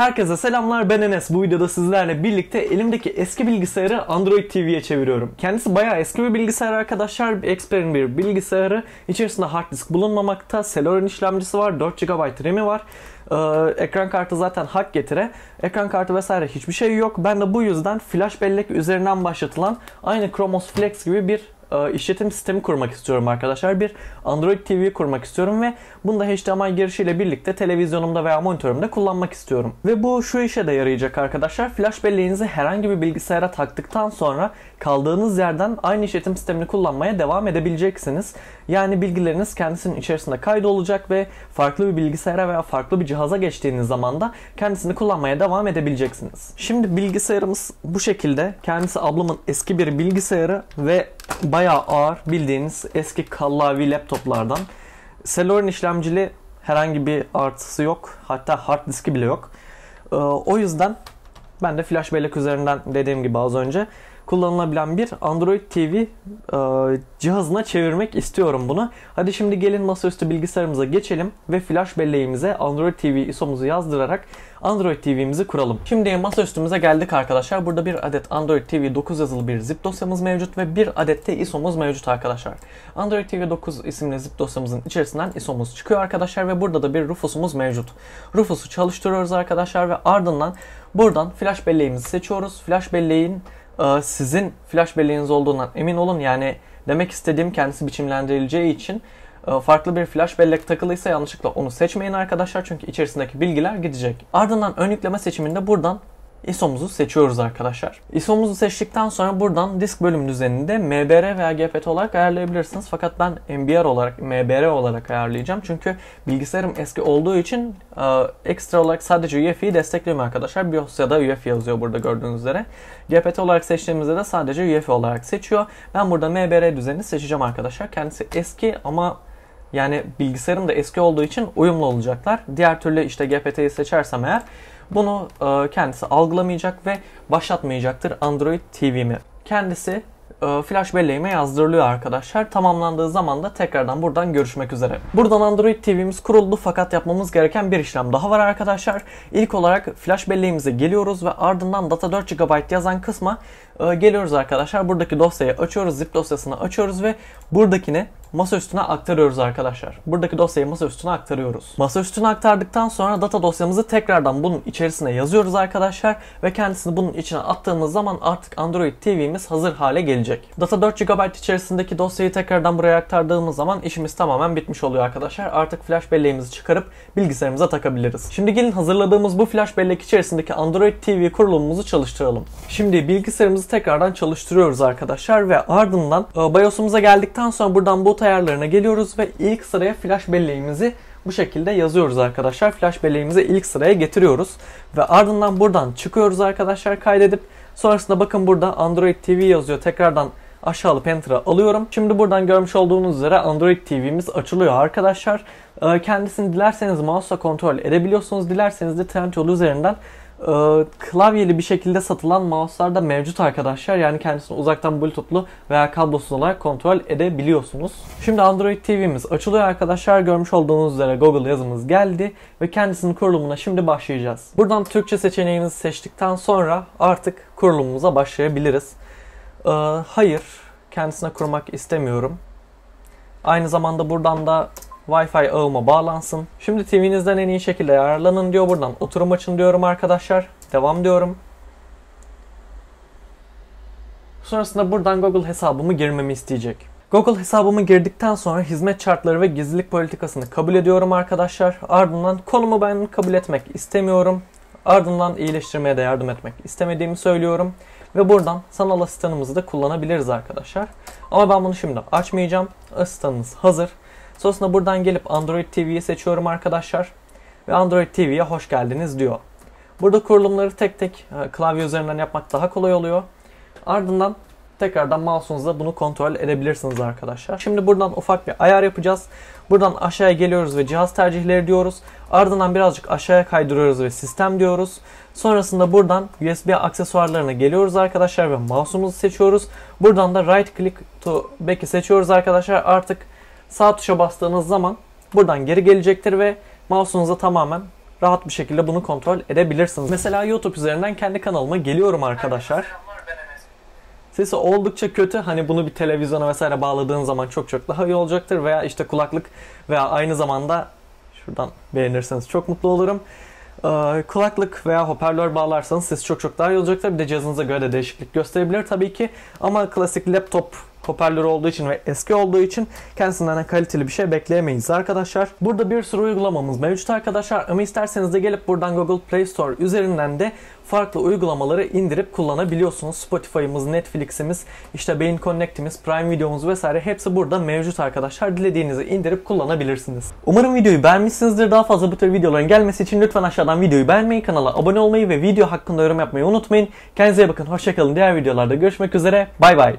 Herkese selamlar ben Enes. Bu videoda sizlerle birlikte elimdeki eski bilgisayarı Android TV'ye çeviriyorum. Kendisi bayağı eski bir bilgisayar arkadaşlar. Xper'in bir bilgisayarı. İçerisinde hard disk bulunmamakta. Celeron işlemcisi var. 4 GB RAM'i var. Ee, ekran kartı zaten hak getire. Ekran kartı vesaire hiçbir şey yok. Ben de bu yüzden flash bellek üzerinden başlatılan aynı Chromos Flex gibi bir e, işletim sistemi kurmak istiyorum arkadaşlar. Bir Android TV kurmak istiyorum ve bunu da HDMI girişiyle birlikte televizyonumda veya monitörümde kullanmak istiyorum. Ve bu şu işe de yarayacak arkadaşlar. Flash belleğinizi herhangi bir bilgisayara taktıktan sonra kaldığınız yerden aynı işletim sistemini kullanmaya devam edebileceksiniz. Yani bilgileriniz kendisinin içerisinde kaydolacak ve farklı bir bilgisayara veya farklı bir cihaza geçtiğiniz zaman da kendisini kullanmaya devam edebileceksiniz. Şimdi bilgisayarımız bu şekilde. Kendisi ablamın eski bir bilgisayarı ve bayağı ağır bildiğiniz eski kallavi laptoplardan. Celeron işlemcili herhangi bir artısı yok. Hatta hard diski bile yok. Ee, o yüzden ben de flash bellek üzerinden dediğim gibi az önce kullanılabilen bir Android TV e, cihazına çevirmek istiyorum bunu. Hadi şimdi gelin masaüstü bilgisayarımıza geçelim ve flash belleğimize Android TV ISO'muzu yazdırarak Android TV'mizi kuralım. Şimdi masaüstümüze geldik arkadaşlar. Burada bir adet Android TV 9 yazılı bir zip dosyamız mevcut ve bir adet de ISO'muz mevcut arkadaşlar. Android TV 9 isimli zip dosyamızın içerisinden ISO'muz çıkıyor arkadaşlar ve burada da bir Rufus'umuz mevcut. Rufus'u çalıştırıyoruz arkadaşlar ve ardından buradan flash belleğimizi seçiyoruz. Flash belleğin sizin flash belleğiniz olduğundan emin olun. Yani demek istediğim kendisi biçimlendirileceği için e, farklı bir flash bellek takılıysa yanlışlıkla onu seçmeyin arkadaşlar. Çünkü içerisindeki bilgiler gidecek. Ardından ön yükleme seçiminde buradan ISO'muzu seçiyoruz arkadaşlar. ISO'muzu seçtikten sonra buradan disk bölüm düzeninde MBR veya GPT olarak ayarlayabilirsiniz. Fakat ben MBR olarak, MBR olarak ayarlayacağım. Çünkü bilgisayarım eski olduğu için e, ekstra olarak sadece UEFI'yi destekliyorum arkadaşlar. BIOS ya da UEFI yazıyor burada gördüğünüz üzere. GPT olarak seçtiğimizde de sadece UEFI olarak seçiyor. Ben burada MBR düzenini seçeceğim arkadaşlar. Kendisi eski ama yani bilgisayarım da eski olduğu için uyumlu olacaklar. Diğer türlü işte GPT'yi seçersem eğer bunu e, kendisi algılamayacak ve başlatmayacaktır Android TV'mi. Kendisi e, flash belleğime yazdırılıyor arkadaşlar. Tamamlandığı zaman da tekrardan buradan görüşmek üzere. Buradan Android TV'miz kuruldu fakat yapmamız gereken bir işlem daha var arkadaşlar. İlk olarak flash belleğimize geliyoruz ve ardından data 4 GB yazan kısma e, geliyoruz arkadaşlar. Buradaki dosyayı açıyoruz, zip dosyasını açıyoruz ve buradakini masa üstüne aktarıyoruz arkadaşlar. Buradaki dosyayı masa üstüne aktarıyoruz. Masa üstüne aktardıktan sonra data dosyamızı tekrardan bunun içerisine yazıyoruz arkadaşlar ve kendisini bunun içine attığımız zaman artık Android TV'miz hazır hale gelecek. Data 4 GB içerisindeki dosyayı tekrardan buraya aktardığımız zaman işimiz tamamen bitmiş oluyor arkadaşlar. Artık flash belleğimizi çıkarıp bilgisayarımıza takabiliriz. Şimdi gelin hazırladığımız bu flash bellek içerisindeki Android TV kurulumumuzu çalıştıralım. Şimdi bilgisayarımızı tekrardan çalıştırıyoruz arkadaşlar ve ardından e, BIOS'umuza geldikten sonra buradan boot ayarlarına geliyoruz ve ilk sıraya flash belleğimizi bu şekilde yazıyoruz arkadaşlar. Flash belleğimizi ilk sıraya getiriyoruz ve ardından buradan çıkıyoruz arkadaşlar kaydedip sonrasında bakın burada Android TV yazıyor. Tekrardan aşağı alıp Enter'a alıyorum. Şimdi buradan görmüş olduğunuz üzere Android TV'miz açılıyor arkadaşlar. E, kendisini dilerseniz mouse'la kontrol edebiliyorsunuz. Dilerseniz de Trendyol üzerinden e, klavyeli bir şekilde satılan mouse'lar da mevcut arkadaşlar. Yani kendisini uzaktan bluetoothlu veya kablosuz olarak kontrol edebiliyorsunuz. Şimdi Android TV'miz açılıyor arkadaşlar. Görmüş olduğunuz üzere Google yazımız geldi ve kendisinin kurulumuna şimdi başlayacağız. Buradan Türkçe seçeneğimizi seçtikten sonra artık kurulumumuza başlayabiliriz. Ee, hayır, kendisine kurmak istemiyorum. Aynı zamanda buradan da Wi-Fi ağıma bağlansın. Şimdi TV'nizden en iyi şekilde ayarlanın diyor. Buradan oturum açın diyorum arkadaşlar. Devam diyorum. Sonrasında buradan Google hesabımı girmemi isteyecek. Google hesabımı girdikten sonra hizmet şartları ve gizlilik politikasını kabul ediyorum arkadaşlar. Ardından konumu ben kabul etmek istemiyorum. Ardından iyileştirmeye de yardım etmek istemediğimi söylüyorum. Ve buradan sanal asistanımızı da kullanabiliriz arkadaşlar. Ama ben bunu şimdi açmayacağım. Asistanımız hazır. Sonrasında buradan gelip Android TV'yi seçiyorum arkadaşlar. Ve Android TV'ye hoş geldiniz diyor. Burada kurulumları tek tek e, klavye üzerinden yapmak daha kolay oluyor. Ardından tekrardan mouse'unuzla bunu kontrol edebilirsiniz arkadaşlar. Şimdi buradan ufak bir ayar yapacağız. Buradan aşağıya geliyoruz ve cihaz tercihleri diyoruz. Ardından birazcık aşağıya kaydırıyoruz ve sistem diyoruz. Sonrasında buradan USB aksesuarlarına geliyoruz arkadaşlar ve mouse'umuzu seçiyoruz. Buradan da right click to back'i seçiyoruz arkadaşlar. Artık sağ tuşa bastığınız zaman buradan geri gelecektir ve mouse'unuza tamamen rahat bir şekilde bunu kontrol edebilirsiniz. Mesela YouTube üzerinden kendi kanalıma geliyorum arkadaşlar. Sesi oldukça kötü. Hani bunu bir televizyona vesaire bağladığın zaman çok çok daha iyi olacaktır. Veya işte kulaklık veya aynı zamanda şuradan beğenirseniz çok mutlu olurum. Ee, kulaklık veya hoparlör bağlarsanız ses çok çok daha iyi olacaktır. Bir de cihazınıza göre de değişiklik gösterebilir tabii ki. Ama klasik laptop hoparlörü olduğu için ve eski olduğu için kendisinden kaliteli bir şey bekleyemeyiz arkadaşlar. Burada bir sürü uygulamamız mevcut arkadaşlar ama isterseniz de gelip buradan Google Play Store üzerinden de farklı uygulamaları indirip kullanabiliyorsunuz. Spotify'ımız, Netflix'imiz, işte Beyin Connect'imiz, Prime Videomuz vesaire hepsi burada mevcut arkadaşlar. Dilediğinizi indirip kullanabilirsiniz. Umarım videoyu beğenmişsinizdir. Daha fazla bu tür videoların gelmesi için lütfen aşağıdan videoyu beğenmeyi, kanala abone olmayı ve video hakkında yorum yapmayı unutmayın. Kendinize iyi bakın. Hoşçakalın. Diğer videolarda görüşmek üzere. Bay bay.